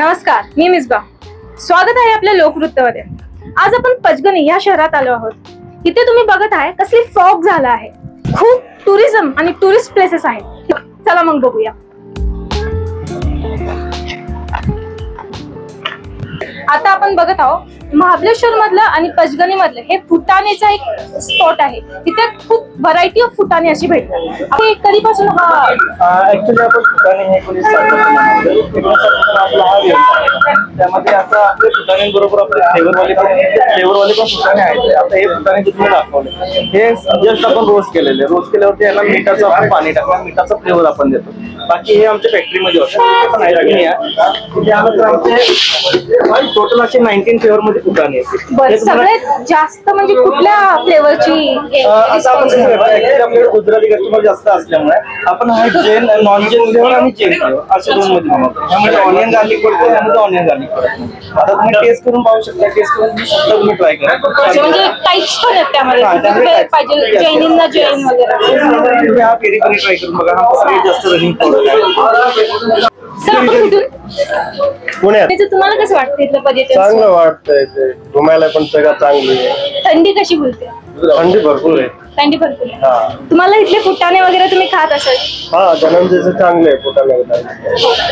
नमस्कार मी मिसबा. स्वागत आहे आपल्या लोकवृत्तमध्ये. आज आपण पचगणी या शहरात आलो आहोत. इथे तुम्ही बघत आहे कसली फॉग झाला आहे. खूप टुरिझम आणि टुरिस्ट प्लेसेस आहेत. चला मग बघूया. आता आपण बघत आहोत महाबळेश्वर मधलं आणि पचगणी मधलं हे फुटाण्याचा एक स्पॉट आहे. तिथे खूप व्हरायटी ऑफ फुटाणे अशी भेटतात. आपण कधीपासून हा ऍक्च्युली आपण फुटाणे हे आपला हा त्यामध्ये आता आपल्या फुटाण्यांबरोबर आपले फ्लेवरवाले पण फ्लेवरवाले पण फुटाणे आहेत. आता हे फुटाणे तुम्ही दाखवले. हे जस्ट आपण रोस्ट केलेले. रोस्ट केल्यावरती याला मिठाचं आपण पाणी टाकलं मिठाचा फ्लेवर आपण देतो. बाकी हे आमच्या फॅक्टरीमध्ये होतं पण आहे. त्यानंतर आमचे टोटल असे नाईन्टीन फ्लेवर मध्ये हे तुम्हाला- सगळ्यात जास्त म्हणजे कुठल्या फ्लेवरची आता आपण कसं करतो, actually आपल्याकडे गुजराती कस्टमर जास्त असल्यामुळे आपण हा जेन नॉन जेन फ्लेवर आणि जेन फ्लेवर असे दोन मध्ये बनवतो त्यामध्ये ऑनियन गार्लिक पडतो त्यामध्ये ऑनियन गार्लिक पडतो आता तुम्ही टेस्ट करून पाहू शकता टेस्ट करून सुद्धा तुम्ही ट्राय करा. म्हणजे टाइप्स पण आहेत त्यामध्ये. कुठे. पाहिजे जैनींना जैन वगैरे. तुम्ही हा पेरी पेरी ट्राय करून बघा. हा सगळ्यात जास्त रनिंग प्रोडक्ट आहे. सर आपण कुठून? पुण्यात. त्याचं तुम्हाला कसं वाटतं इथलं पर्यटन चांगलं वाटतंय ते. घुमायला पण सगळं चांगली आहे. थंडी कशी बोलते? थंडी भरपूर आहे. थंडी भरपूर आहे. तुम्हाला इथले फुटाणे वगैरे तुम्ही खात असाल? हा जन्मदिवस चांगले आहे पोटाला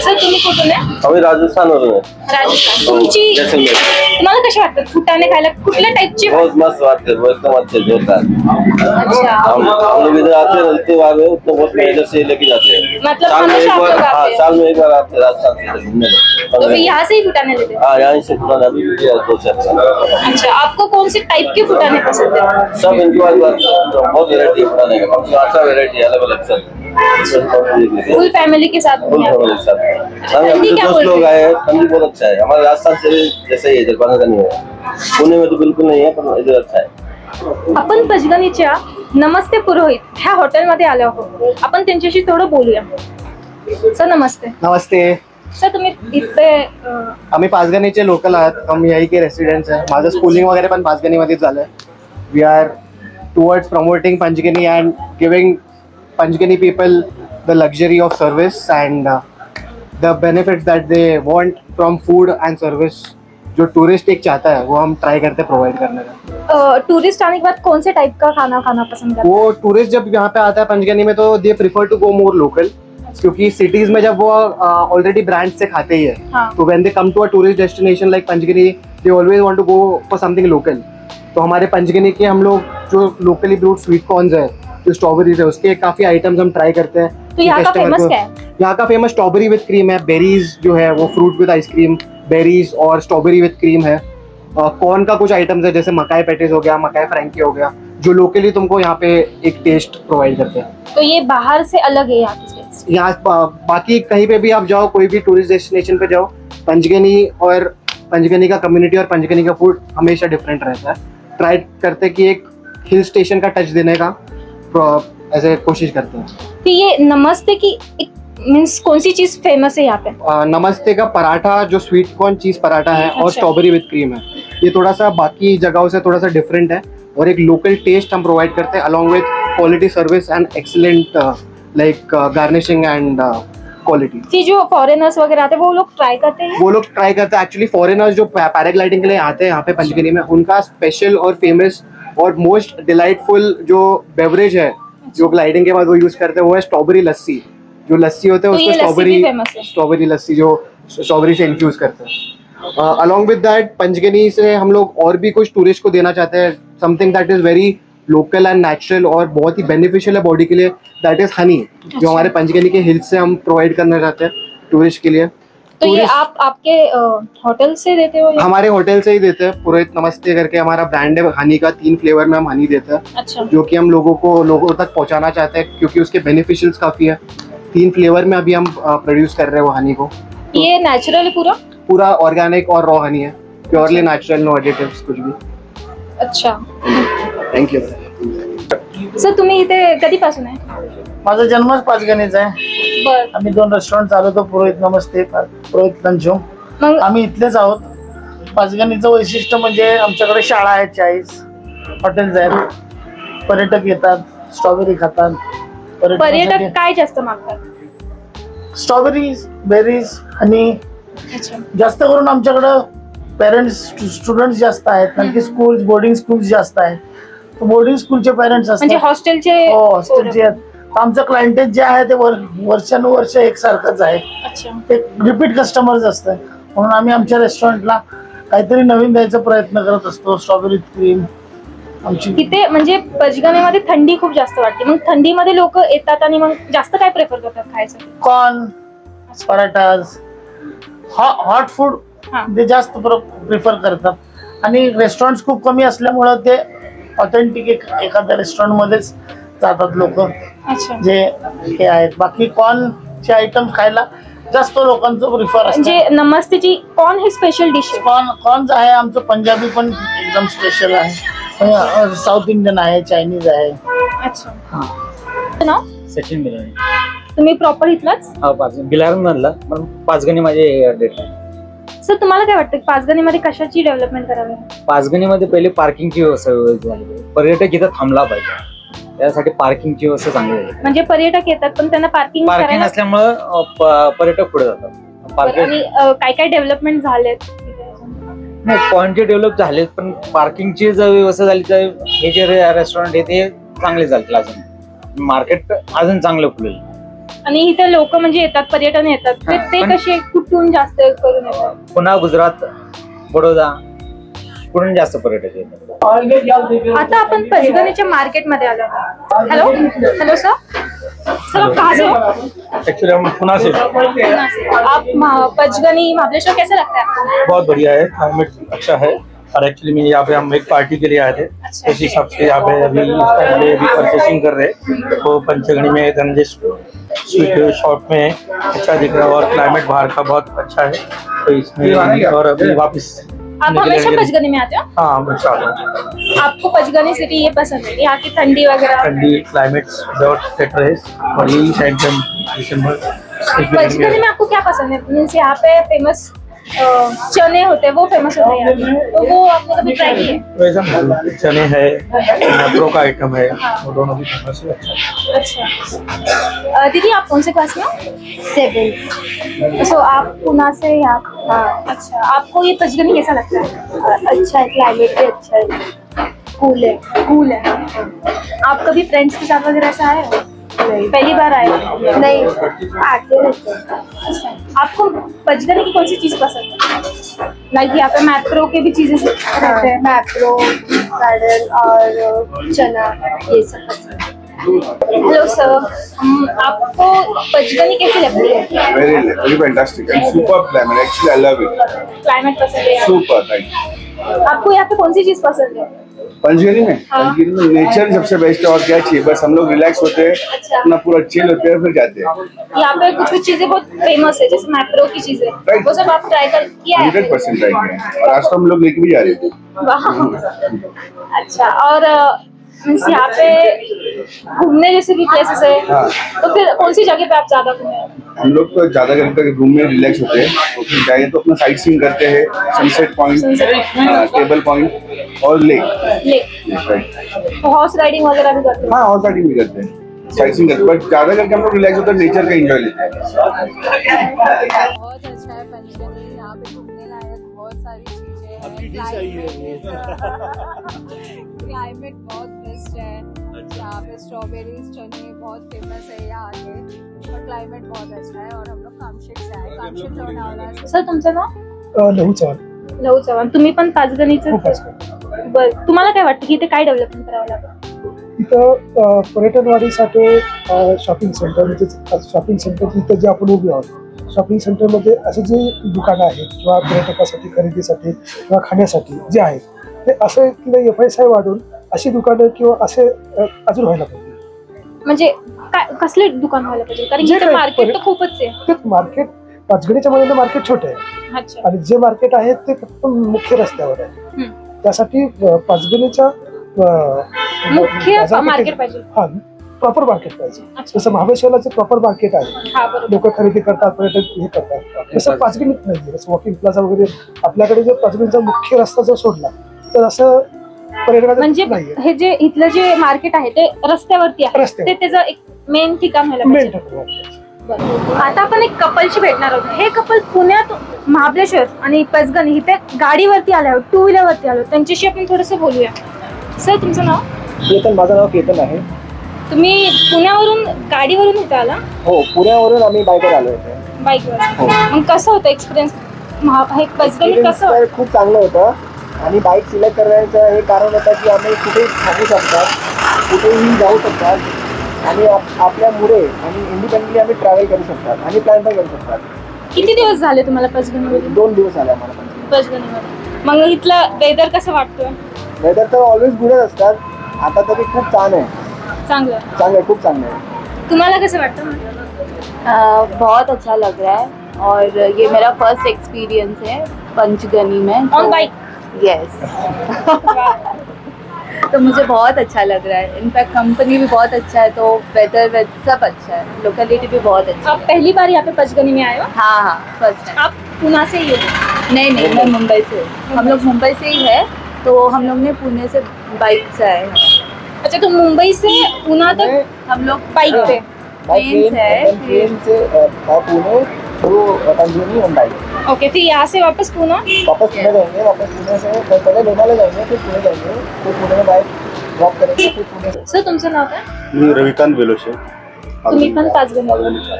सर तुम्ही कुठून आहे? आम्ही राजस्थानवरून आहे. राजस्थान. तुमची जैसलमेर. तुम्हाला कसे वाटतात फुटाणे खायला? कुठल्या टाईपचे बहुत मस्त बात है वो एकदम अच्छे से होता अच्छा. हम हम लोग इधर आते हैं रहते हुए आए तो बहुत इधर से लेके जाते हैं मतलब साल में हमेशा एक आप बार लोग आते हाँ हैं? साल में एक बार आते हैं राजस्थान से घूमने तो फिर यहाँ से ही फुटाने लेते? हैं हाँ यहाँ से पुराना भी है दो चार साल अच्छा आपको कौन से टाइप के फुटाने पसंद है सब इनके बात बहुत वेरायटी है अच्छा वेरायटी अलग अलग सब फुल फैमिली के साथ फुल फैमिली के साथ। हम दोस्त लोग आए हैं ठंडी बहुत अच्छा है। हमारे राजस्थान से जैसे ही है दरबार नहीं है। पुणे में तो बिल्कुल नहीं है पर इधर अच्छा है। आपण पजगणीच्या नमस्ते पुरोहित। ह्या हॉटेलमध्ये आलो आहोत. आपण त्यांच्याशी थोडं बोलूया. सर नमस्ते. नमस्ते. सर तुम्ही इथे अं, आम्ही पाचगणीचे लोकल आहात. आम्ही यही के रेसिडेंट्स आहे. माझं स्कूलिंग वगैरे पण पाचगणीमध्येच झालं we are towards promoting Panchgani and giving Panchgani people the luxury of service and the benefits that they want from food and service जो टूरिस्ट एक चाहता है वो हम ट्राई करते हैं प्रोवाइड करने का। टूरिस्ट आने के बाद कौन से टाइप का खाना खाना पसंद करते वो टूरिस्ट जब यहाँ पे आता है पंचगनी में तो they prefer to go more local क्योंकि सिटीज़ में जब वो ऑलरेडी ब्रांड से खाते ही है हाँ। तो when they come to a tourist destination like Panchgani they always want to go for something local तो हमारे पंचगनी के हम लोग जो लोकली ब्रूड स्वीट कॉर्न्स है जो स्ट्रॉबेरीज है उसके काफ़ी आइटम्स हम ट्राई करते हैं। तो यहाँ का फ़ेमस क्या है? यहाँ का फ़ेमस स्ट्रॉबेरी विद क्रीम है बेरीज जो है वो fruit with ice cream berries और स्ट्रॉबेरी विद क्रीम है। कॉर्न का कुछ आइटम्स है जैसे मकाई पैटीज हो गया मकाई फ्रैंकी हो गया जो लोकली तुमको यहाँ पे एक टेस्ट प्रोवाइड करते हैं। तो ये बाहर से अलग है यहाँ यहाँ बाकी कहीं पे भी आप जाओ कोई भी टूरिस्ट डेस्टिनेशन पे जाओ पंचगनी और पंचगनी का कम्युनिटी और पंचगनी का फ़ूड हमेशा डिफरेंट रहता है। ट्राई करते हैं कि एक हिल स्टेशन का टच देने का ऐसे कोशिश करते हैं तो ये नमस्ते की मीन्स कौन सी चीज़ फ़ेमस है यहाँ पे अ, नमस्ते का पराठा जो स्वीट कॉर्न चीज़ पराठा है अच्छा। और। स्ट्रॉबेरी विद क्रीम है ये थोड़ा सा बाकी जगहों से थोड़ा सा डिफरेंट है और एक लोकल टेस्ट हम प्रोवाइड करते हैं along with quality service and excellent like garnishing and quality कि जो फॉरेनर्स वगैरह आते हैं वो लोग ट्राई करते हैं? वो लोग ट्राई करते हैं। एक्चुअली फॉरेनर्स जो पैराग्लाइडिंग के लिए आते हैं यहाँ पे पंचगिरी में उनका स्पेशल और फ़ेमस और मोस्ट डिलाइटफुल जो बेवरेज है जो ग्लाइडिंग के बाद वो यूज़ करते हैं वो है स्ट्रॉबेरी लस्सी जो लस्सी होते हैं तो उसको स्ट्रॉबेरी स्ट्रॉबेरी लस्सी जो स्ट्रॉबेरी से इन्फ्यूज करते हैं। अलॉन्ग विद दैट पंचगनी से हम लोग और भी कुछ टूरिस्ट को देना चाहते हैं। Something that is very local and natural और बहुत ही बेनिफिशियल है बॉडी के लिए. दैट इज़ हनी अच्छा। जो हमारे पंचगनी के हिल्स से हम प्रोवाइड करना चाहते हैं टूरिस्ट के लिए. तो ये आप आपके होटल से देते हो हमारे होटल से ही देते हैं. पुरोहित नमस्ते करके हमारा ब्रांड है हनी का. तीन फ्लेवर में हम हनी देते हैं अच्छा। जो कि हम लोगों को लोगों तक पहुंचाना चाहते हैं क्योंकि उसके बेनिफिशियल्स काफ़ी है. तीन फ्लेवर में अभी हम प्रोड्यूस कर रहे हैं वो हनी को. तो ये नेचुरल है पूरा? पूरा ऑर्गेनिक और रॉ हनी है. प्योरली नेचुरल नो एडिटिव्स कुछ भी. अच्छा। थँक यू सर तुम्ही इथे कधीपासून आहे? माझा जन्मच पाचगणीचा आहे. बर. आम्ही दोन रेस्टॉरंट चालवतो पुरोहित नमस्ते पुरोहित लंचोम मग आम्ही इथलेच आहोत. पाचगणीचं वैशिष्ट्य म्हणजे आमच्याकडे शाळा आहेत चाळीस हॉटेल्स आहेत. पर्यटक येतात स्ट्रॉबेरी खातात. पर्यटक काय जास्त मागतात? स्ट्रॉबेरीज बेरीज हनी अच्छा. जास्त करून आमच्याकडं पेरेंट्स स्टुडंट जास्त आहेत. कारण की स्कूल बोर्डिंग स्कूल जास्त आहेत. बोर्डिंग स्कूलचे पेरेंट्स म्हणजे असतात. हॉस्टेलचे हो हॉस्टेलचे आहेत आमचं क्लायंटेज जे आहे ते वर- वर्षानुवर्ष एकसारखंच आहे. अच्छा. ते रिपीट कस्टमर्स असतं म्हणून आम्ही आमच्या रेस्टॉरंटला काहीतरी नवीन द्यायचा प्रयत्न करत असतो. स्ट्रॉबेरी क्रीम आमची तिथे म्हणजे पचगणीमध्ये थंडी खूप जास्त वाटते. मग थंडीमध्ये लोक येतात आणि मग जास्त काय प्रेफर करतात खायचं कॉर्न पराठाज हॉट फूड हा. ते जास्त प्रिफर करतात. आणि रेस्टॉरंट खूप कमी असल्यामुळं ते ऑथेंटिक एक एखाद्या रेस्टॉरंट मध्येच जातात लोक. अच्छा. जे हे आहेत. बाकी कॉर्नचे आयटम खायला जास्त लोकांचं प्रिफर असतं. म्हणजे नमस्तेची कॉर्न ही स्पेशल डिश आहे. कॉर्न कॉर्न आहे आमचं पंजाबी पण एकदम स्पेशल आहे. साऊथ इंडियन आहे चायनीज आहे. अच्छा. नाव? सचिन बिलाणी तुम्ही प्रॉपर इथलाच? हा पाच मधला पण पाचगणी माझे डेट आहे. सर तुम्हाला काय वाटतं पाचगणीमध्ये कशाची डेव्हलपमेंट करावी? पाचगणीमध्ये पहिले पार्किंगची व्यवस्था व्यवस्थित झाली पाहिजे पर्यटक इथं थांबला पाहिजे. त्यासाठी पार्किंगची व्यवस्था चांगली झाली म्हणजे पर्यटक येतात पण त्यांना पार्किंग पार्किंग करायला असल्यामुळं अं, प- पर्यटक पुढे जातात. पार्किंग आणि अं, काय काय डेव्हलपमेंट झालेत? नाही पॉईंट डेव्हलप झाले पण पार्किंगची जर व्यवस्था झाली तर हे जे रेस्टॉरंट आहे ते चांगले चालतील अजून. मार्केट अजून चांगलं खुलेल. आणि इथे लोक म्हणजे येतात पर्यटन येतात. ते हा, ते पण- कसे कुठून जास्त करून येतात? पुन्हा गुजरात बडोदा कुठून जास्त पर्यटक येतात? आता आपण पचगणीच्या मार्केटमध्ये आलो. हॅलो? Hello sir? सर आप कहाँ से हो एक्चुअली हम पुना से पूना से। आप मा- पचगनी महाबलेश्वर कैसे लगता है आपको? बहुत बढ़िया है क्लाइमेट अच्छा है। और एक्चुअली में यहाँ पे हम एक पार्टी के लिए आए थे। अच्छा। उस हिसाब से यहाँ पे अभी परचेसिंग कर रहे हैं। तो पंचगणी में धनंजय स्वीट शॉप में अच्छा दिख रहा है और क्लाइमेट बाहर का बहुत अच्छा है। तो इसमें और अभी वापस आप हमेशा पचगनी में आते हो? हाँ हम आपको पचगनी सिटी ये पसंद है? यहाँ की ठंडी वगैरह? ठंडी क्लाइमेट बहुत और यही टाइम दिसंबर पचगनी में आपको क्या पसंद है? मीन्स यहाँ पे फ़ेमस चने होते हैं वो फ़ेमस होते हैं तो वो आपने कभी ट्राई किए? चने है मैप्रो का आइटम है वो दोनों भी फ़ेमस है। अच्छा। दीदी आप कौन से क्लास में सेवन सो आप पुणे से यहाँ हाँ अच्छा। आपको ये पचगनी कैसा लगता है? अच्छा है क्लाइमेट भी अच्छा है। कूल है। कूल है। आप कभी फ्रेंड्स के साथ वगैरह ऐसा आए हो? पहली बार आए नहीं आते रहते अच्छा आपको पचगनी की कौन सी चीज़ पसंद है? लाइक यहाँ पे मैप्रो के भी चीज़ें रहते हैं। मैप्रो पैडल और चना ये सब पसंद है। हेलो सर आपको पचगनी कैसी लगती है? Very, very fantastic and super climate. Actually, I love it. Climate पसंद है Super, right. पे? आपको यहाँ पे कौन सी चीज़ पसंद है? पंचगिरी में? हाँ। पंचगिरी में नेचर सबसे बेस्ट है और क्या चाहिए? बस हम लोग रिलैक्स होते हैं अच्छा। अपना पूरा चिल होते हैं फिर जाते हैं। यहाँ पे कुछ कुछ चीज़ें बहुत फ़ेमस है जैसे मैप्रो की चीज़ें। वो सब आप ट्राई कर किया है? हंड्रेड परसेंट राइट और आज तो हम लोग लेके भी जा रहे थे अच्छा और मीन्स यहाँ पे घूमने जैसे भी प्लेसेस है हाँ। तो फिर कौन सी जगह पे आप ज़्यादा घूमे हम लोग तो ज़्यादा करके रूम में रिलैक्स होते हैं। तो फिर जाए तो अपना साइट सीन करते हैं सनसेट पॉइंट टेबल पॉइंट और लेक हॉर्स राइडिंग वगैरह भी करते हैं? हाँ और साइडिंग भी करते हैं। करते बट ज़्यादा करके हम लोग रिलैक्स होते हैं नेचर का एंजॉय लेते हैं। बहुत अच्छा है पंचगनी यहाँ पे घूमने लायक बहुत सारी चीज़ें क्लाइमेट बहुत बेस्ट है। यहाँ पे स्ट्रॉबेरीज चने बहुत फ़ेमस है यहाँ के और क्लाइमेट बहुत अच्छा है और हम लोग कामशेट से आए। सर तुमचं नाव लहू चव्हाण लहू चव्हाण तुम्ही पण पाचगणीचं. बर तुम्हाला काय वाटतं की इथे काय डेव्हलपमेंट करावं लागेल? इथं अ, पर्यटनवाढीसाठी शॉपिंग सेंटर म्हणजे शॉपिंग सेंटर इथं जे आपण उभे आहोत शॉपिंग सेंटरमध्ये असे जे दुकानं आहेत किंवा पर्यटकासाठी खरेदीसाठी किंवा खाण्यासाठी जे आहेत ते असं इथलं एफ आय आय वाढून अशी दुकानं किंवा असे अजून व्हायला पाहिजे. म्हणजे काय कसले दुकान व्हायला पाहिजे? कारण की जे इथे काही मार्केट तर खूपच आहे. ते मार्केट पाचगणीच्या मध्ये मार्केट छोटे आहे. अच्छा. आणि जे मार्केट आहे ते फक्त मुख्य रस्त्यावर आहे. हम्म. त्यासाठी पाचगणीच्या मुख्य मार्केट पाहिजे. हा प्रॉपर मार्केट पाहिजे. जसं महाबळेश्वरला जे प्रॉपर मार्केट आहे. हा लोक खरेदी करतात पर्यटक हे करतात. तसं पाचगणीत नाही जसं वॉकिंग प्लाझा वगैरे आपल्याकडे जर पाचगणीचा मुख्य रस्ता जर सोडला तर असं म्हणजे हे जे इथलं जे मार्केट आहे ते रस्त्यावरती आहे. ते त्याचं एक मेन ठिकाण आता आपण एक कपलशी भेटणार आहोत. हे कपल पुण्यात महाबळेश्वर आणि पचगणी इथे गाडीवरती आले आहोत टू व्हीलरवरती आलो त्यांच्याशी आपण थोडस बोलूया. सर तुमचं नाव? केतन माझं नाव केतन आहे. तुम्ही पुण्यावरून गाडीवरून इथे आला? हो पुण्यावरून आम्ही बायकर आलो होतो बाईकवर. हो. मग कसं होतं एक्सपिरियन्स हे पचगणी कसं? तर खूप चांगलं होतं. आणि बाईक सिलेक्ट करण्याचं हे कारण होतं की आम्ही कुठेही थांबू शकतात कुठेही जाऊ शकतात. आणि आप- आपल्या मुळे आणि इंडिपेंडंटली आम्ही ट्रॅव्हल करू शकतात आणि प्लॅन पण करू शकतात. किती दिवस झाले तुम्हाला पचगणीमध्ये? दोन दिवस आले आम्हाला पण पचगणीमध्ये. मग इथलं वेदर कसं वाटतोय? वेदर तर ऑलवेज गुडच असतात. आता तरी खूप छान आहे. चांगलं. चांगलं आहे खूप चांगलं आहे. तुम्हाला कसं वाटतं अ, बहुत अच्छा लग रहा है. और ये मेरा फ़र्स्ट एक्सपीरियंस है पंचगनी में ऑन बाइक यस तो मुझे बहुत अच्छा लग रहा है। इनफैक्ट कंपनी भी बहुत अच्छा है तो वेदर वेद सब अच्छा है। लोकेलिटी भी बहुत अच्छी आप है। पहली बार यहाँ पे पचगनी में आए हो? हाँ हाँ फ़र्स्ट टाइम आप पुणे से ही हो? नहीं नहीं मैं मुंबई से हूँ। हम लोग मुंबई से ही है तो हम लोग ने पुणे से बाइक से आए हैं। अच्छा तो मुंबई से पुणे तक हम लोग बाइक पे? ट्रेन से है ट्रेन से पुणे। पंजनी और बाइक ओके फिर यहाँ से वापस पुणे? वापस पुणे जाएँगे वापस पुणे से पहले लोनाले जाएँगे फिर पुणे जाएँगे फिर पुणे में बाइक ड्रॉप करेंगे फिर पुणे सर तुमचं नाव काय? मी रविकांत बेलोशे. तुम्ही पण पाचगणी.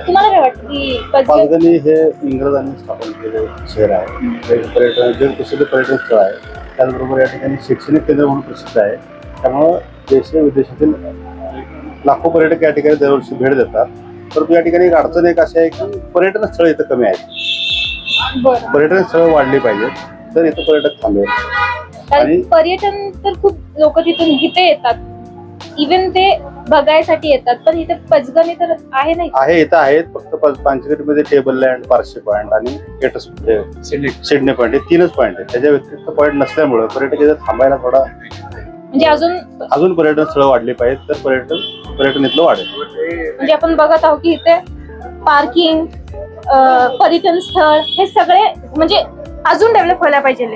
तुम्हाला काय वाटतं की पाचगणी? हे इंग्रजांनी स्थापन केलेलं शहर आहे. हे पर्यटन जगप्रसिद्ध पर्यटन स्थळ आहे त्याचबरोबर या ठिकाणी शैक्षणिक केंद्र म्हणून प्रसिद्ध आहे. त्यामुळं देश विदेशातील लाखो पर्यटक या ठिकाणी दरवर्षी भेट देतात. परंतु या ठिकाणी एक अडचण एक अशी आहे की पर्यटन स्थळ इथं कमी आहेत. पर्यटन स्थळ वाढली पाहिजेत. तर इथं पर्यटक थांबेल. कारण आणि- पर्यटन तर खूप लोक तिथून इथे येतात. इवन ते बघायसाठी येतात पण इथे पचगणी तर आहे नाही आहे इथं आहेत. फक्त पाच- पाचगणीमध्ये टेबल लँड पारशी पॉईंट आणि गेटस सिडनी पॉईंट हे तीनच पॉईंट आहेत. त्याच्या व्यतिरिक्त पॉईंट नसल्यामुळे पर्यटक इथं थांबायला थोडा म्हणजे अजून अजून पर्यटन स्थळ वाढली पाहिजेत तर पर्यटन पर्यटन इथलं वाढेल. म्हणजे आपण बघत आहोत की इथे पार्किंग पर्यटन स्थळ हे सगळे म्हणजे अजून डेव्हलप व्हायला पाहिजे.